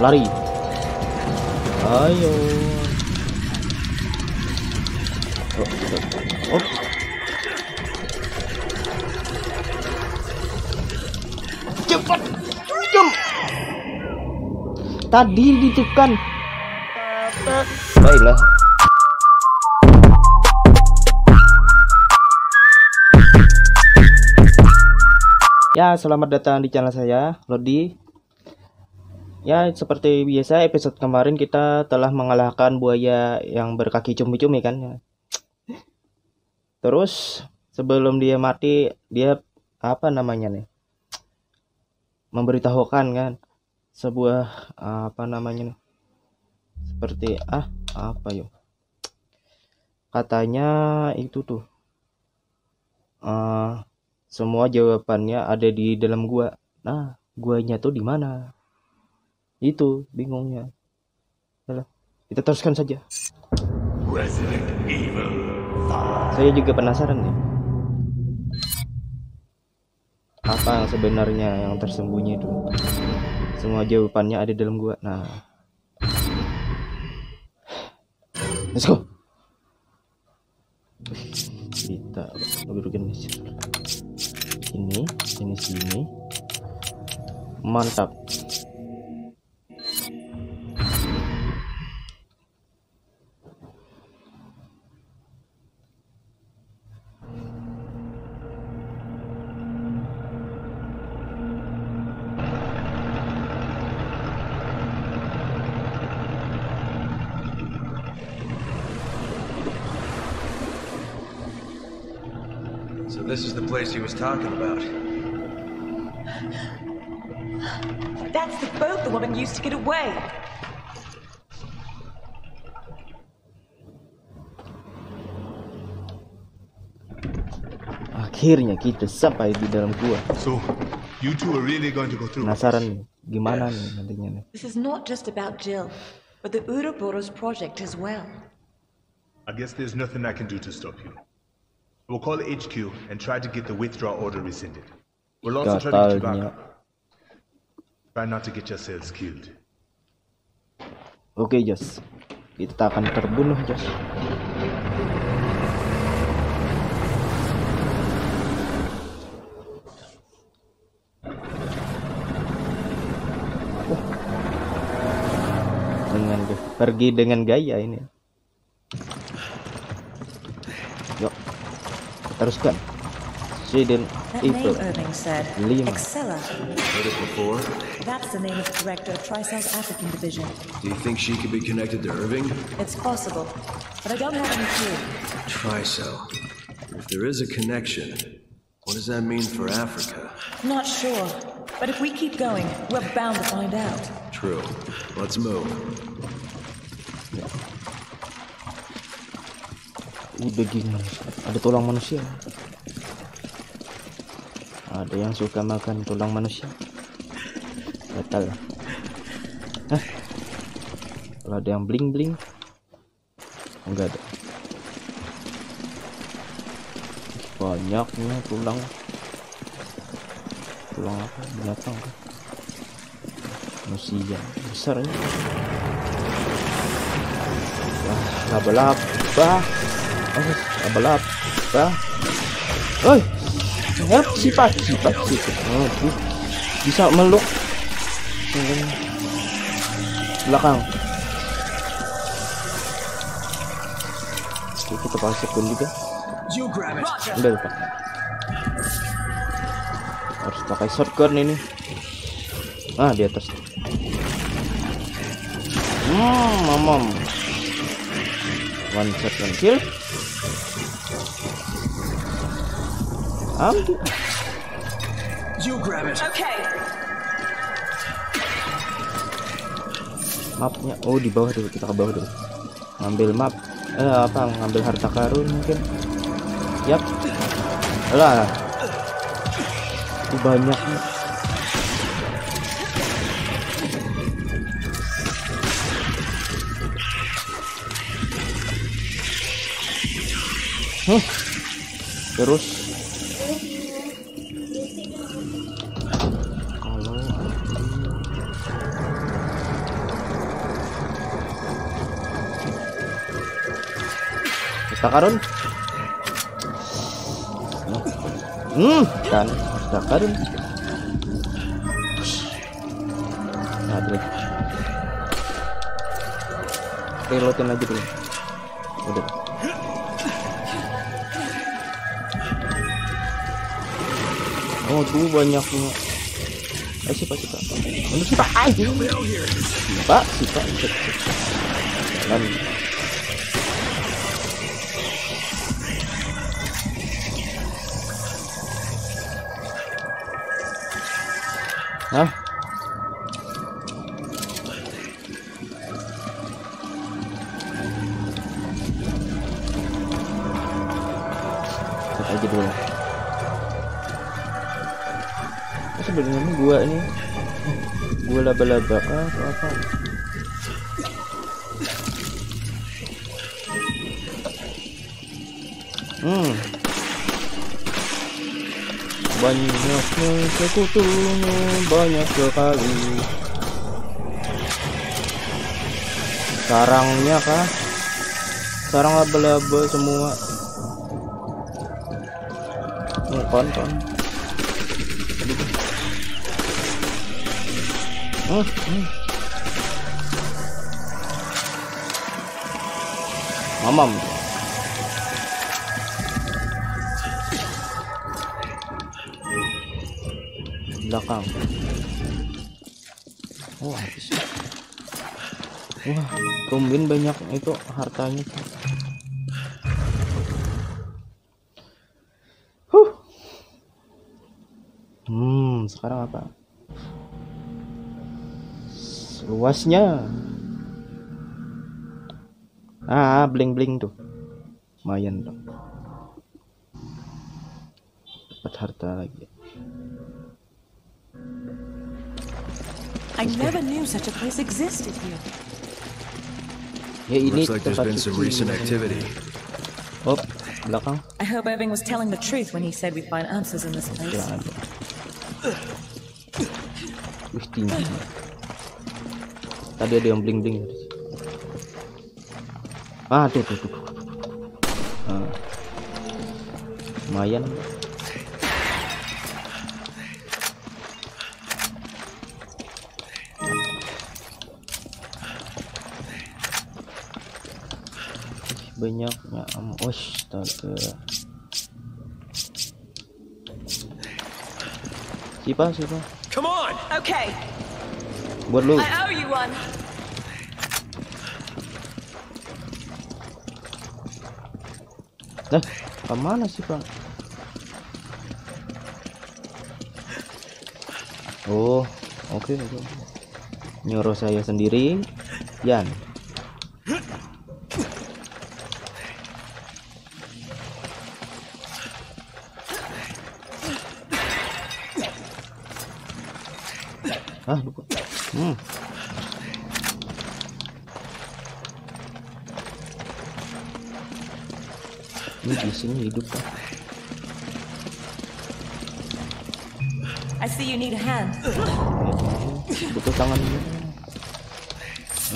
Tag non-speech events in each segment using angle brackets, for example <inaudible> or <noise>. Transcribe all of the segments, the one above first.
lari ayo oh, oh. oh. cepat jam tadi ditekan baiklah Ya, selamat datang di channel saya, Lodi. Ya, seperti biasa episode kemarin kita telah mengalahkan buaya yang berkaki cumi-cumi kan. ya. Terus sebelum dia mati, dia apa namanya nih? Memberitahukan kan sebuah apa namanya nih? Seperti ah, apa yuk? Katanya itu tuh. eh semua jawabannya ada di dalam gua. Nah, guanya tuh di mana? Itu bingungnya. Yalah, kita teruskan saja. Resident Evil 5. Saya juga penasaran nih. Apa yang sebenarnya yang tersembunyi itu? Semua jawabannya ada dalam gua. Nah. Let's go. Kita organisir. Ini, ini sini. Mantap. Talking about. That's the boat the woman used to get away. Akhirnya kita sampai di dalam gua. So, you two are really going to go through with Penasaran this? nih, gimana nih nantinya nih. This is not just about Jill, but the Ouroboros project as well. I guess there's nothing I can do to stop you. We'll call HQ and try to get the withdrawal order rescinded. We'll also try to get. Try not to get yourselves killed. Oke, Jos. Kita akan terbunuh, Jos. Oh. Dengan pergi dengan gaya ini. Teruskan. Sweden That Evil. name Irving said, Lima. Excella. Heard it before? That's the name of the director of Tricell's African division. Do you think she could be connected to Irving? It's possible, but I don't have any clue. Tricell. If there is a connection, what does that mean for Africa? Not sure, but if we keep going, we're bound to find out. True. Let's move. Udah gini. Ada tulang manusia. Ada yang suka makan tulang manusia. Batal. Hah? Kalau ada yang bling bling, enggak ada. Banyaknya tulang. Tulang apa? Binatang kan? Manusia besarnya. Wah, laba-laba. Oh, laba-laba. Oi, help sifat sifat sifat. Oh, bisa meluk. Belakang. Oke, kita pakai sekun juga. Udah lupa. Harus pakai shotgun ini. Ah, di atas. Hmm, mamam. One shot one kill. You grab it. Okay. mapnya oh di bawah dulu kita ke bawah dulu. Ngambil map eh apa ngambil harta karun mungkin. Yap. Lah. Itu banyak. Huh. terus Takarun. Hmm, kan. Takarun. Aduh. Reloadin aja dulu. Udah. Oh tuh banyaknya. Eh sih pak. Ini sih pak aja. Pak cek. Jalan. Hah? Aja dulu. Oh, sebenarnya ini gua ini gua laba-laba atau apa? Hmm. Banyaknya sekutunya banyak sekali. Sarangnya kah? Sarang laba-laba semua. Hmm, kon hmm. Mamam. Belakang. Wah. Wah, tumben banyak itu hartanya. Huh. Hmm, sekarang apa? luasnya ah bling bling tuh lumayan dong dapat harta lagi I never knew such a place existed here. ya ini Looks like there's been some suci. recent activity. oh belakang I hope Irving was telling the truth when he said we'd find answers in this place. ya ada wih tinggi tadi ada yang bling bling ah tuh tuh tuh, tuh. Ah. lumayan banyaknya am astaga siapa siapa Come on! Okay, buat lu I owe you one. Nah, ke mana sih pak? Oh, oke oke. Nyuruh saya sendiri, Yan. Ah, lupa. Hmm. Ini di sini hidup pak. I see you need a hand. butuh tangan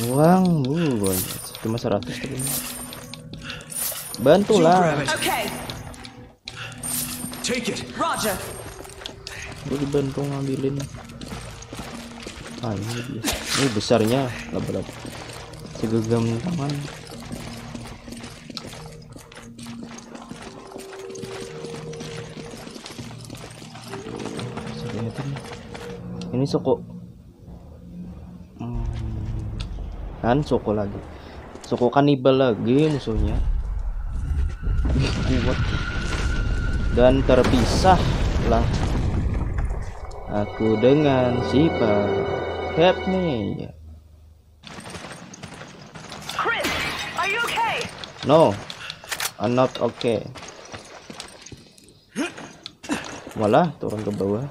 uang uh banyak cuma 100 tapi bantulah Okay, Take it! Roger. gue dibantu ngambilin ah ini ini besarnya laba-laba segenggam tangan ini suku. Hmm. kan suku lagi. Suku kanibal lagi musuhnya. Kuat dan terpisahlah aku dengan sifat Happy Chris, are you okay? no I'm not okay. Malah turun ke bawah.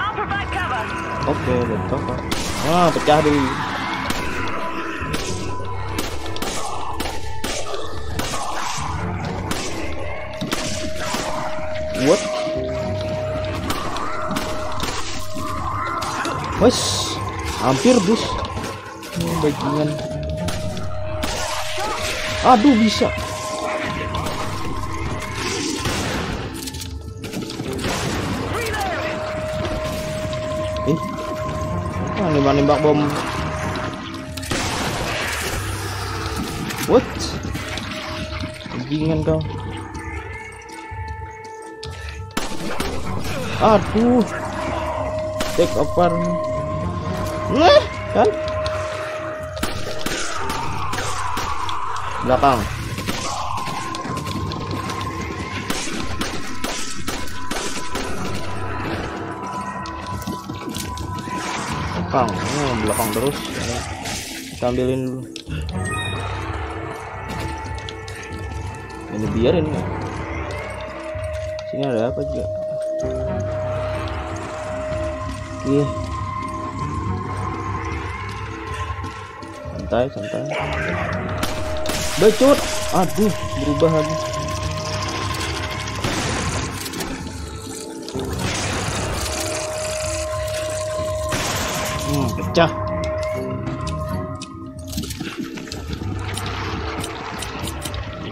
I'll provide cover. oke betul kok wah pecah dulu what Wes, hampir bus. Ini bajingan. Aduh bisa. Eh, ah, nembak-nembak bom. What? Bajingan kau. Aduh. Take over. Nah, kan? Belakang. Belakang. Hmm, belakang terus. Kita ambilin dulu. Ini biarin ya. Sini ada apa juga? Oke. Santai, santai. Bacot. Aduh, berubah lagi. Hmm, pecah.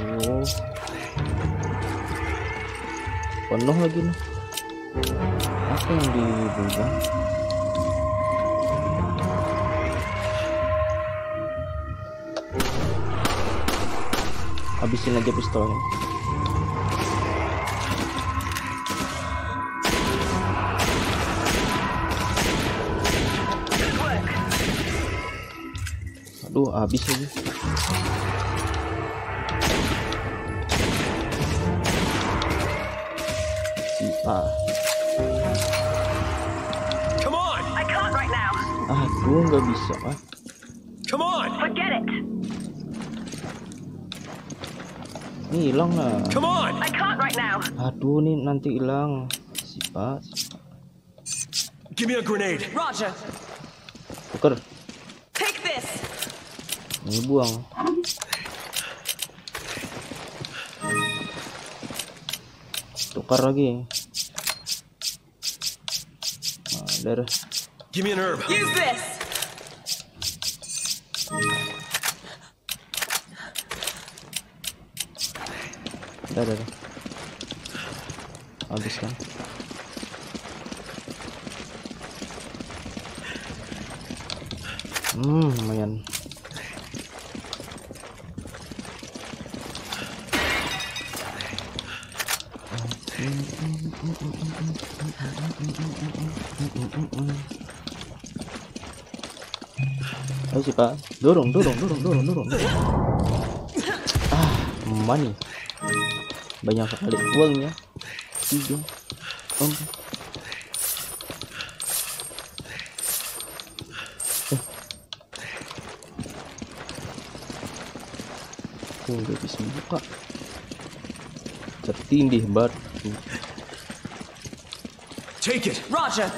Oh. Penuh lagi nih. Apa yang diubah? Habisin aja pistolnya aduh habis lagi si A Come on! I can't right now. aduh nggak bisa ah ini hilang lah Come on! I can't right now. aduh nih nanti hilang si A si A. Give me a grenade. Roger. tuker Take this. ini buang tukar lagi nah. Give me an herb. Use this. Udah udah, udah. habis kan hmm lumayan Ayo sih pak, dorong, dorong, dorong, dorong, dorong. Ah, money banyak sekali uangnya tiga empat eh. oh udah bisa buka tertindih batu Take it. Roger.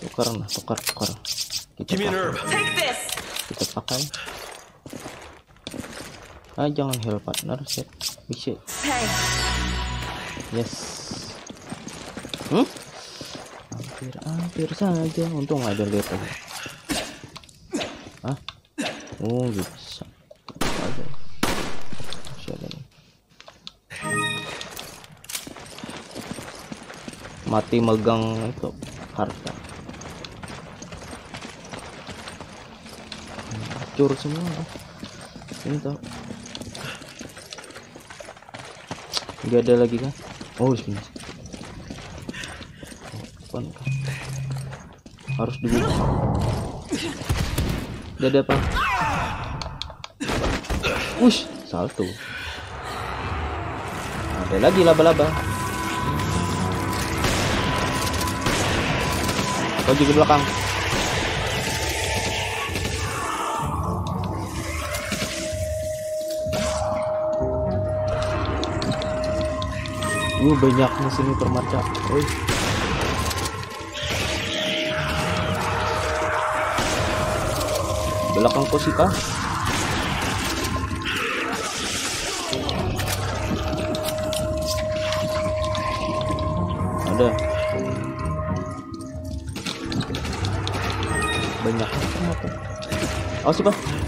tukar nah tukar tukar kita Give me an pakai, herb. Take this. kita pakai ah jangan heal partner set bisa. Yes. Hmm? Hampir hampir saja. Untung ada lihat. Hah? Oh bisa. Ada. Ada nih. Mati megang itu harta. Hancur semua. Ini tau. Gak ada lagi kan? Oh sini. Kan. Harus dibuka. Gak ada apa? Ush, salto. Ada lagi laba-laba. Kau juga belakang. Uh, banyak di sini permata. Wih. Belakang Kosika. Ada. Banyak. Oh, siapa?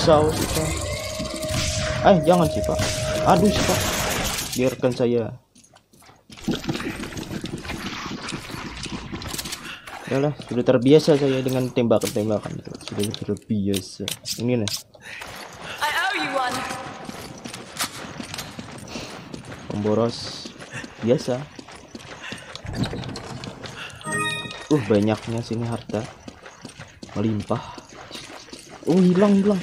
Pisau sih pak. Eh jangan sih pak. Aduh sih pak. Biarkan saya. Yalah, sudah terbiasa saya dengan tembakan-tembakan itu. Sudah terbiasa. Ini nih, pemboros biasa. Uh, banyaknya sini harta. Melimpah. Oh, hilang, hilang.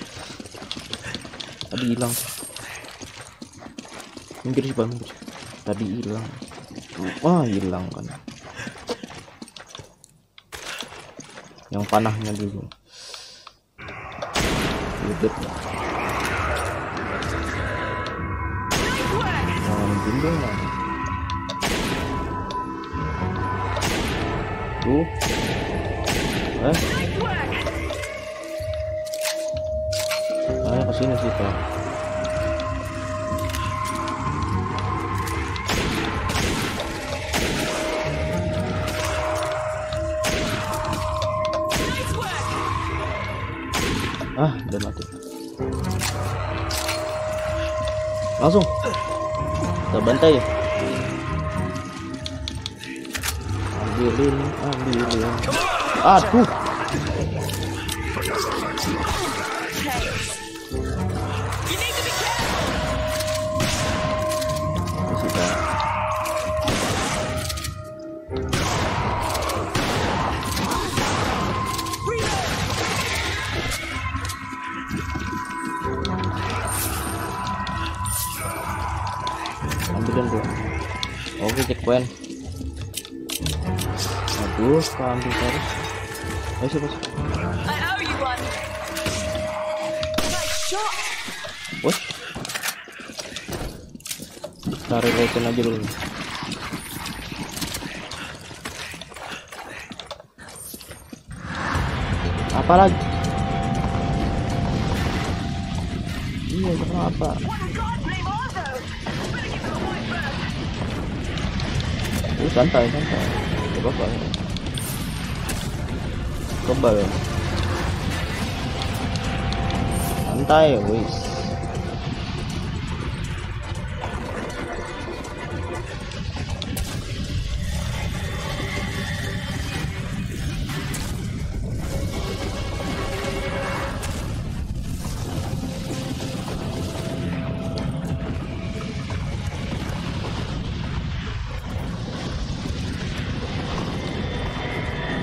Tadi hilang. Minggir sih, Bang. Tadi hilang. Wah, hilang kan. Yang panahnya dulu. Hidup. Jangan gendong lah. Tuh. Eh. Ke sini sih pak. Ah, udah mati. Langsung. Kita bantai ya. Ambilin, ambilin. Aduh. Aduh keambil terus ayo siapa sih I owe you one. Nice shot. bos tarik racun aja dulu. Apa lagi iya kenapa Oh, santai, santai. Gak apa-apa. Kebal. Santai, wis.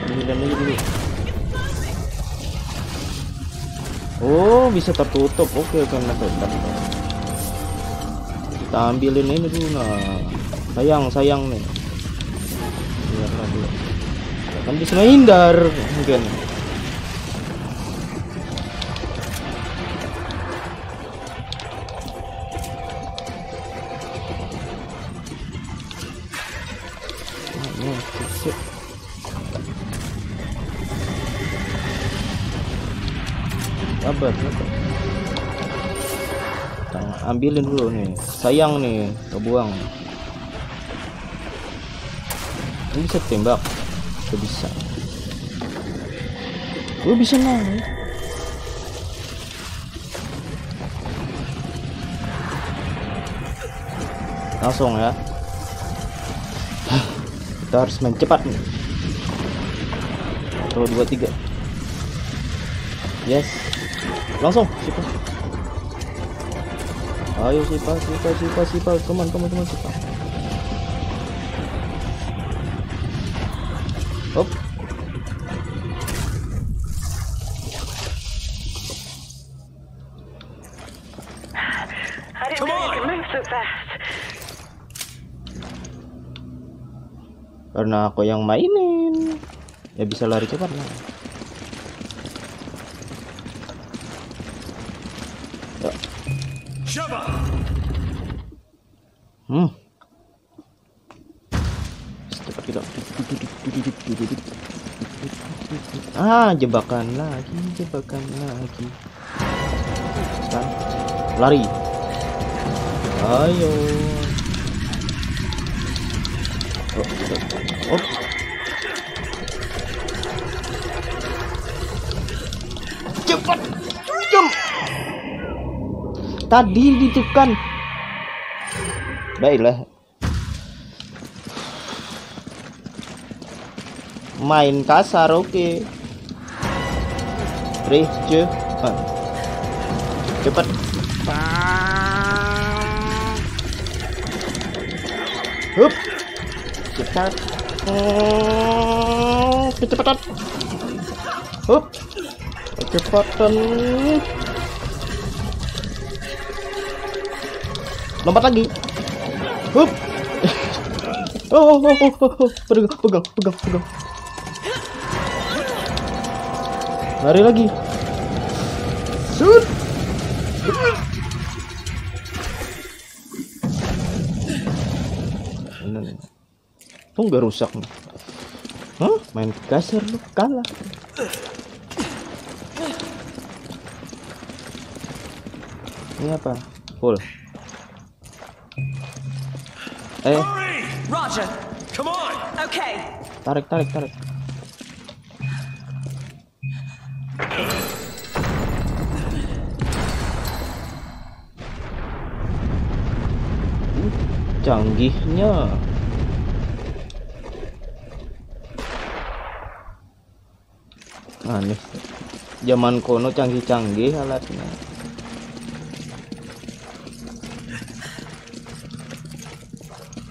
Ambilin aja dulu. Oh, bisa tertutup. Oke, oke, bentar, bentar. Kita ambilin ini dulu nah. Sayang, sayang nih. Biarlah. Kan bisa menghindar mungkin. Ambilin dulu nih. Sayang nih kebuang. Ini bisa tembak? Gak bisa. Gue bisa naik langsung ya. Kita harus main cepat nih. Satu dua tiga. Yes. Langsung sipa ayo sipa sipa sipa sipa teman teman teman sipa Hop. So fast. karena aku yang mainin ya bisa lari cepat lah Ya. Ah, jebakan lagi, jebakan lagi. Kan? Lari. Ayo. Oh, oh. oh. Cepat. Jump. Tadi ditekan. Baiklah. main kasar oke okay cepat cepat Hup. Cepat. Oh, kecepatan. Hup. Kecepatan. Lompat lagi. Hup. Oh, oh, oh, oh, oh, oh. pegang, pegang, pegang, pegang. Lari lagi. Shoot. Ini nih. Tuh nggak rusak nih. Hah? Main kasar lu kalah. Ini apa? Full. Eh, Roger. Come on! Okay. tarik, tarik, tarik. Canggihnya. Aneh. Zaman kono canggih-canggih alatnya.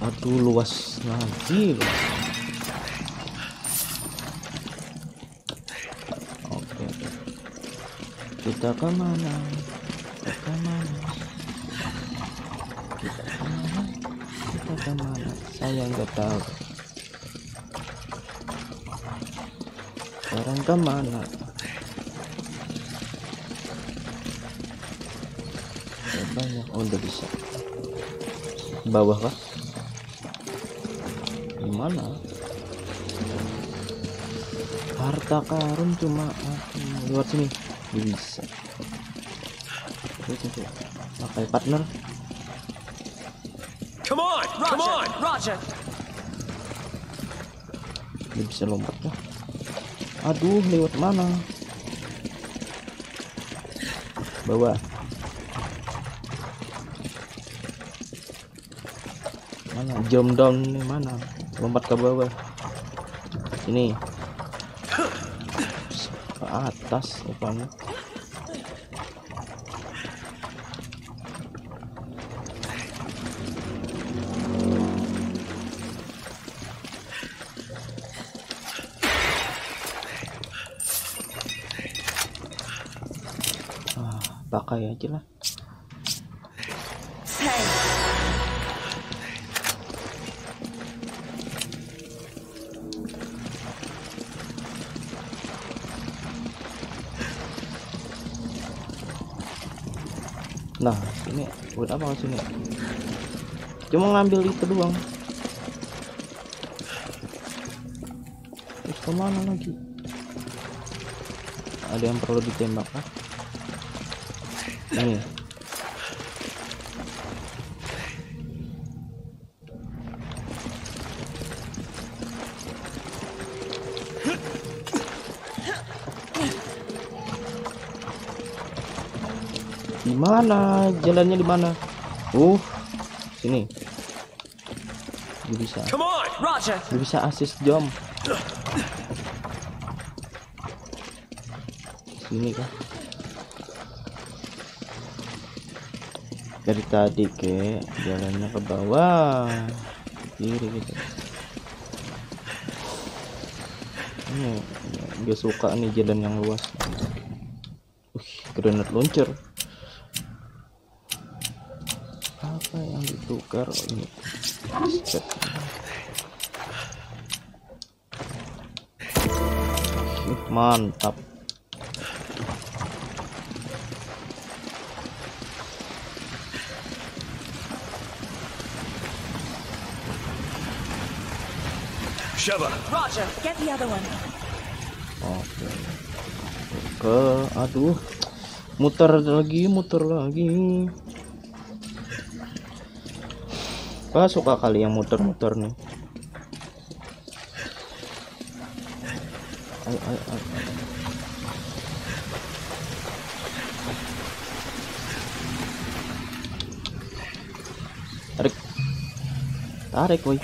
Aduh luas lagi. Kita ke mana? Kita ke mana? Kita ke mana? Saya nggak tahu. Sekarang ke mana? Ya, banyak. Oh udah bisa. Bawah kah? Gimana? Harta karun cuma ah, lewat sini bisa. Pakai partner. Come on! Come on! Roger. Dia bisa lompat kah? Aduh, lewat mana? Bawah. Mana? Jump down nih mana? Lompat ke bawah. Sini. Ke atas rupanya. Pakai aja lah. Nah, ini buat apa ke sini? Cuma ngambil itu doang. Terus ke mana lagi? Ada yang perlu ditembak kah? Ini. Di mana? Jalannya di mana? Uh, sini. Dia bisa. Dia bisa assist jump. Sini kah? Dari tadi ke jalannya ke bawah. Kiri gitu. Ini dia suka nih jalan yang luas. Wih, granat launcher. Apa yang ditukar Oh, ini? Ih, mantap. Sheva. Roger, get the other one. Oke. Ke aduh. Muter lagi, muter lagi. Gak suka kali yang muter-muter nih. Ayo, ayo, ayo. Tarik. Tarik, woi.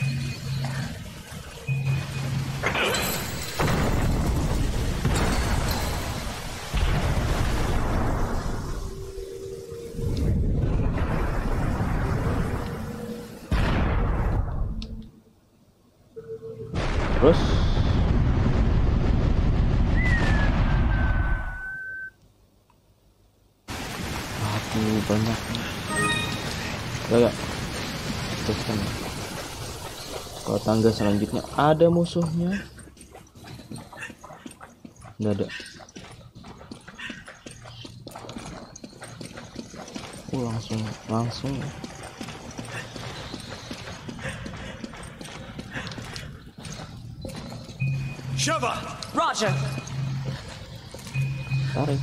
Tangga selanjutnya. Ada musuhnya. Nggak ada. Oh langsung langsung. Sheva! Roger. tarik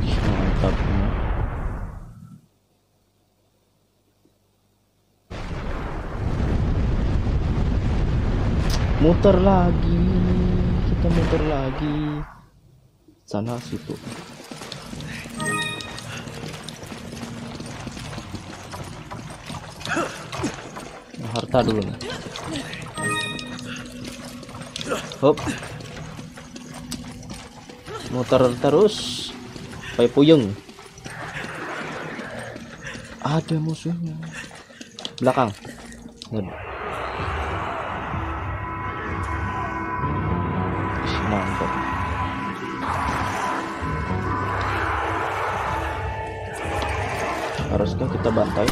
Wih, mantap ini. Muter lagi. Kita muter lagi. Sana situ. Harta dulu nih. Hop. Muter terus. Sampai puyeng. Ada musuhnya. Belakang haruskah kita bantai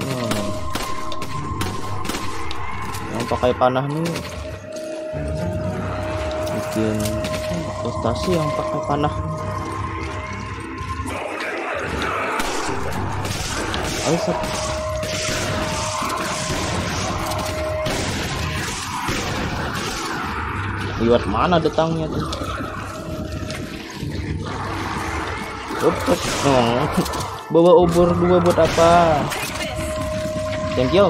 Hmm. yang pakai panah nih bikin frustasi yang pakai panah ayo Sat. liwat mana datangnya tuh Oh, <laughs> bawa obor dua buat apa thank you.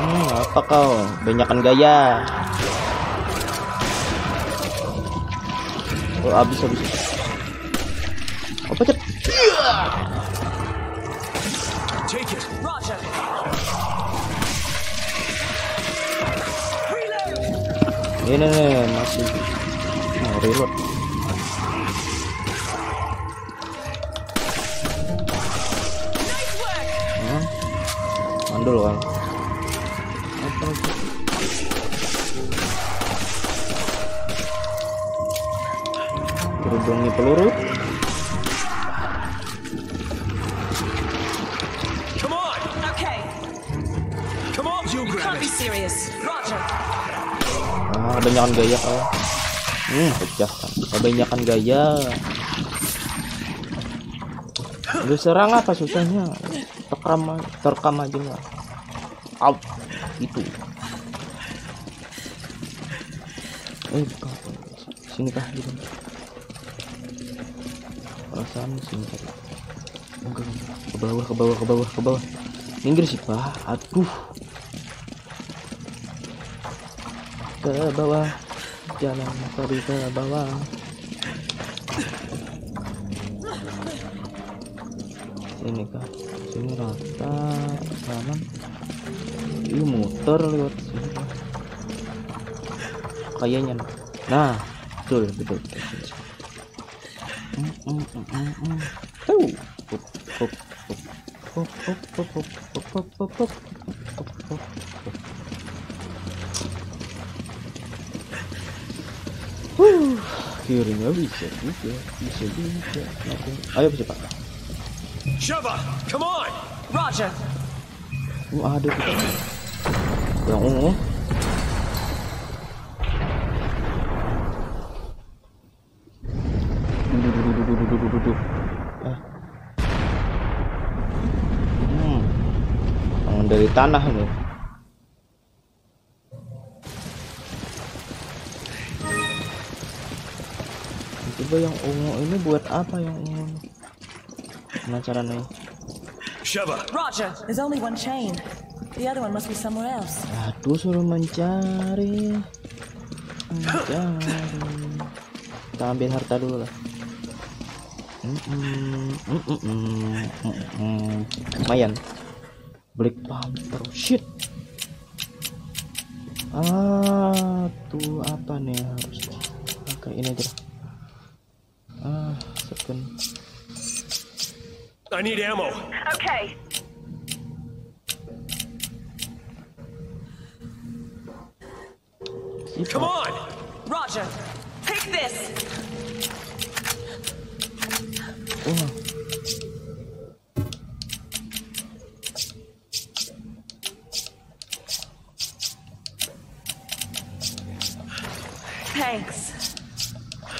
Hmm, apa kau? Banyakan gaya. Oh, habis habis. Ah, banyakan gaya kau. Hmm, pecah kan. Kebanyakan gaya. Lu serang apa susahnya? Terkam, terkam aja lah. Out. Itu. Eh, bukan. Sini kah gitu. Perasaan sini kah. Enggak, enggak. ke bawah, ke bawah, ke bawah, ke bawah. Minggir sih, Pak. Aduh. Ke bawah jalan sorry ke bawah sini kah sini rata kanan ini muter lewat sini kayaknya nah betul betul, betul. Hmm, hmm, hmm. Tuh. Hup, hup, hup. Hup, hup, hup, hup, hup, hup, kiri nggak bisa juga bisa juga ayo cepat Shova, come on, Roger. Oh, ada kita. Yang ungu. Duh, dari tanah nih. Coba yang ungu ini buat apa yang ungu penasaran nih. Sheva, Roger. There's only one chain. The other one must be somewhere else. aduh suruh mencari. Mencari. Kita ambil harta dulu lah. Mm-mm, mm-mm, mm-mm. lumayan. Black Panther. Shit. Ah tuh apa nih harus pakai? Ini aja dah. ah I need ammo. Okay. Come on! Roger. Take this. Wah, Thanks.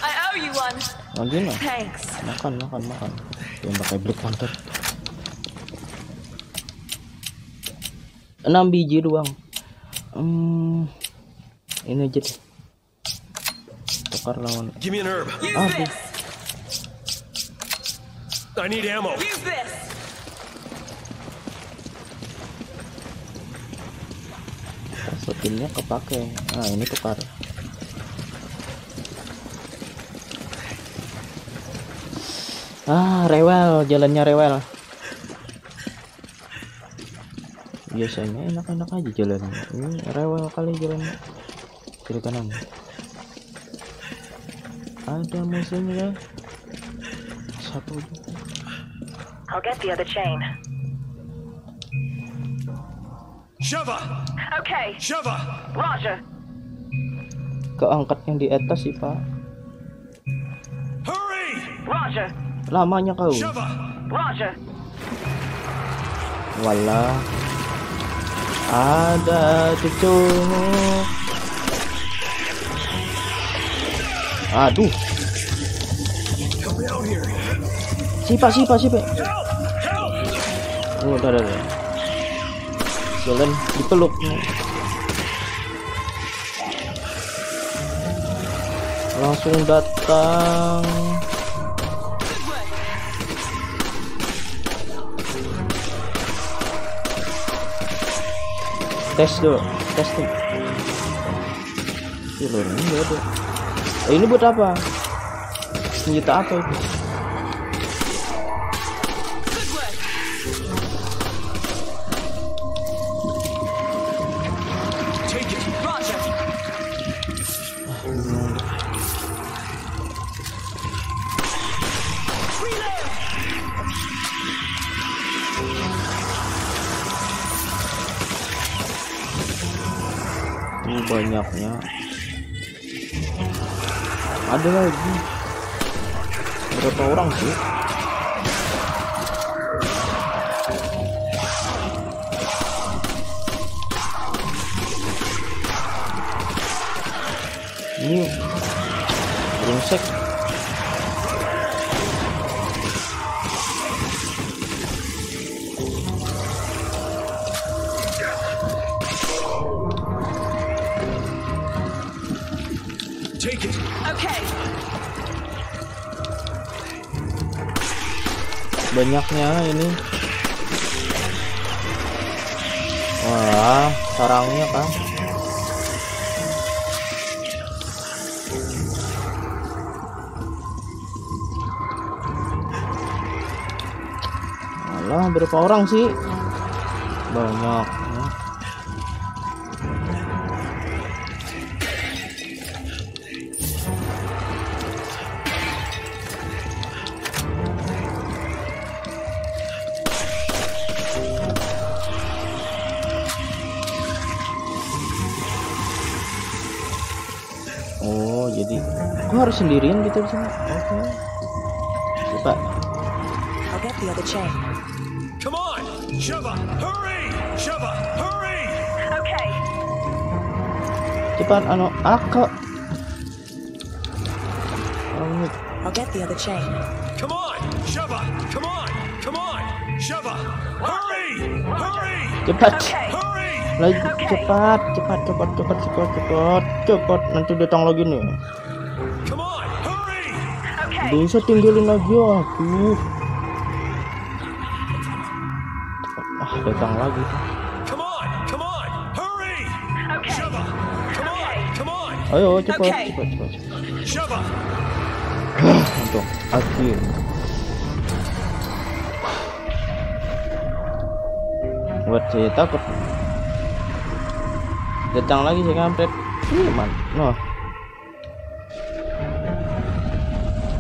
I owe you one. Lagi Thanks. makan makan makan yang pakai Black Panther 6 biji doang hmm, ini aja deh tukar lawan Give me an herb. Use Ah, this. I need ammo. Use this. Skinnya kepake nah ini tukar ah rewel jalannya rewel biasanya enak-enak aja jalannya ini rewel kali jalannya kiri kanan ada musuhnya satu. I'll get the other chain. Sheva! Okay. Sheva! Roger. keangkat yang di atas sih pak Hurry! Roger. Lamanya kau. Walah ada cucu aduh sipa sipa sipa Help! Help! oh udah udah udah. jalan dipeluk langsung datang tes dulu testing Eh, ini buat apa? Senjata apa itu Ada lagi. Berapa orang sih? Ini brengsek. Take it. Banyaknya ini wah sarangnya kan Alah, berapa orang sih? Banyak. Sendirian gitu di sini? Oke. Coba. I'll get the other chain. Come on! Sheva! Hurry! Sheva! Hurry! Okay. Cepat anu aku. Oh, I'll get the other chain. Come on! Sheva! Come on! Come on! Sheva! Hurry! Hurry! cepat. Okay. Hurry! Lagi cepat, cepat, cepat, cepat, cepat, cepat, cepat. Nanti datang lagi nih. Bisa tinggalin lagi aku ah datang lagi. Come on, come on, hurry! Okay. Shubba, come on, come on, ayo cepat Okay. cepat cepat, cepat. Untuk akhir. Buat saya takut. Datang lagi saya kampret. Ini man. Noh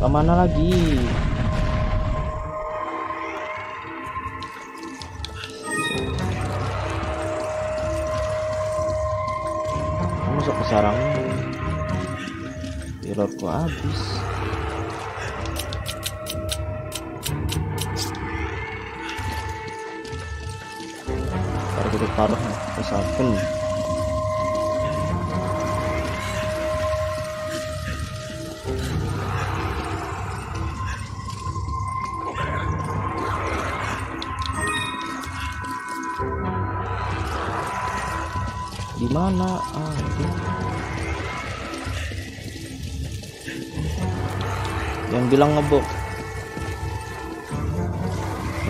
ke mana lagi? Masuk ke sarang. Pilotku habis. Baru kita taruh ke sabun yang bilang ngebok.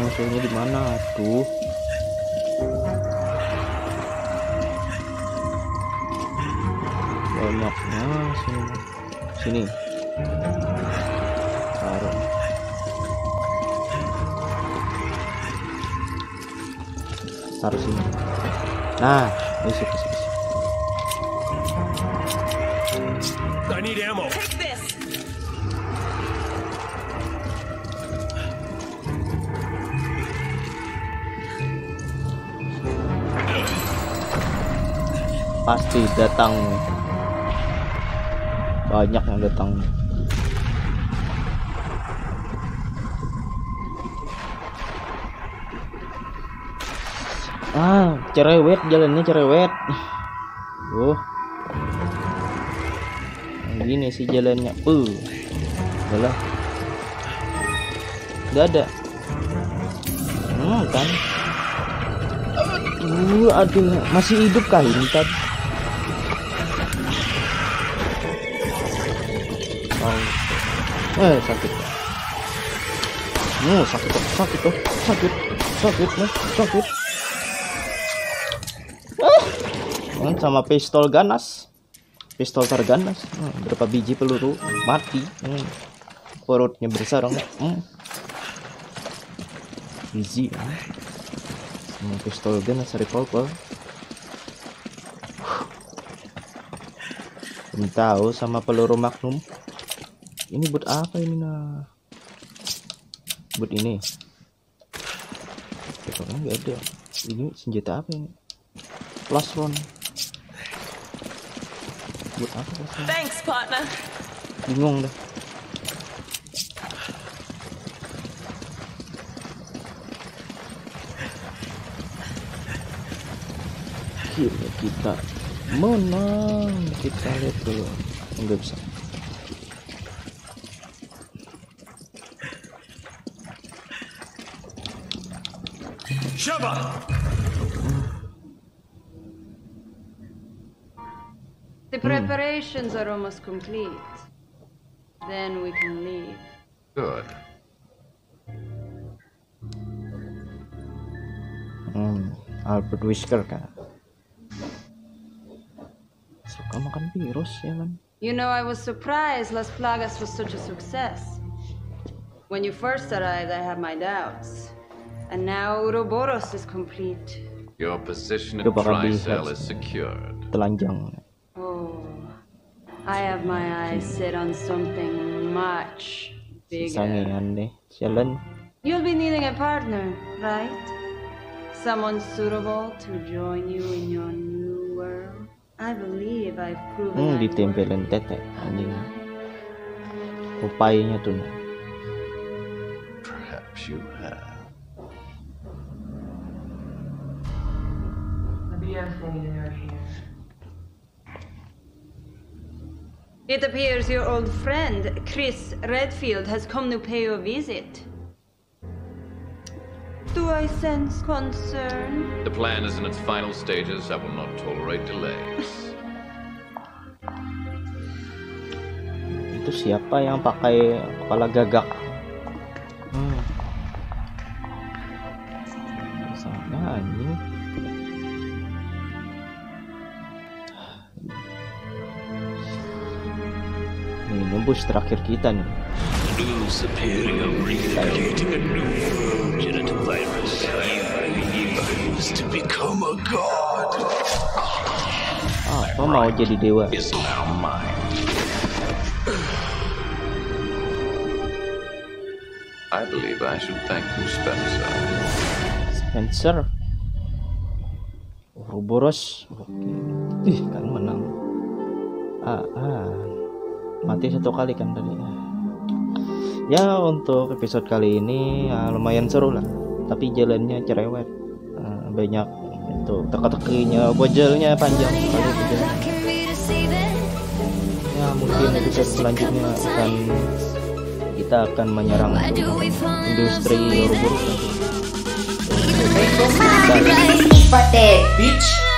Musuhnya di mana? Tuh banyaknya sini. Sini. Taruh. Taruh sini. Nah isi isi pasti datang. Banyak yang datang. Ah cerewet jalannya cerewet. Oh gini sih jalannya. Uh adalah nggak ada. Hmm kan? Uh aduh masih hidup kah ini tadi Eh sakit. Oh, sakit tuh, sakit tuh, sakit, sakit, nih, sakit. Ah. Hmm, sama pistol ganas, pistol terganas. Hmm, berapa biji peluru mati. Hmm. Perutnya bersarang. Hmm. Easy. Hmm. Pistol ganas revolver. Tahu sama peluru magnum ini buat apa ini nah? Buat ini. Pokoknya nggak ada. Ini senjata apa ini? Plus one buat apa plus one Thanks, partner. bingung dah. Kita menang. Kita lihat dulu. Nggak bisa Shubba! The preparations are almost complete. Then we can leave. Good. Hmm, Albert Whisker kan. Suka makan virus ya kan? You know, I was surprised Las Plagas was such a success. When you first arrived, I had my doubts. And now Ouroboros is complete. Your position at Tricell is secured. Telanjang. Oh, I have my eyes set on something much bigger. You'll be needing a partner, right? Someone suitable to join you in your new world. I believe I've proven Hmm, ditempelin worthy. tete anjing. Upayanya tuh. Perhaps you have. It appears your old friend, Chris Redfield, has come to pay you a visit. Do I sense concern? The plan is in its final stages. I will not tolerate delays. Itu itu siapa yang pakai kepala gagak Nih, nembus terakhir kita nih. New superior recreating a new genital virus. You used to become a god. Apa mau jadi dewa? Is now mine. I believe I should thank you, Spencer. Spencer. Ouroboros. Oke. Ih, kan menang. Ah, ah. Mati satu kali kan tadi. Ya, untuk episode kali ini ya, lumayan seru lah. Tapi jalannya cerewet. Ah, banyak itu teka-tekinya, bojelnya panjang sekali. Ya, mungkin episode selanjutnya akan kita akan menyerang industri Ouroboros nanti. Bitch.